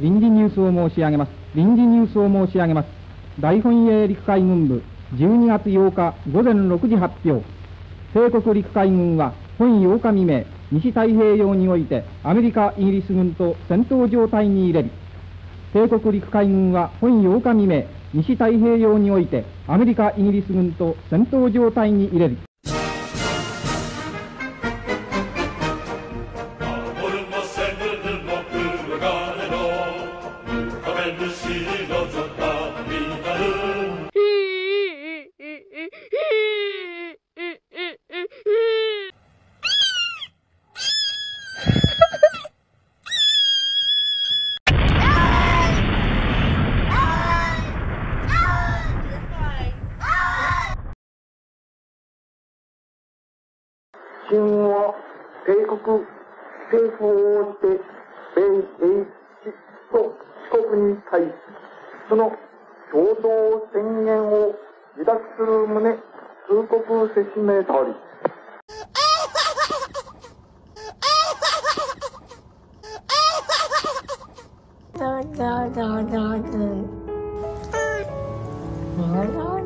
臨時ニュースを申し上げます。臨時ニュースを申し上げます。大本営陸海軍部12月8日午前6時発表。帝国陸海軍は本8日未明、西太平洋においてアメリカ・イギリス軍と戦闘状態に入れり帝国陸海軍は本8日未明西太平洋においてアメリカ・イギリス軍と戦闘状態に入れり「しのぞる」信帝国政府を応じて米英知と四国に対しその共同宣言を自宅する旨通告せしめたりどうぞどうぞどうぞ。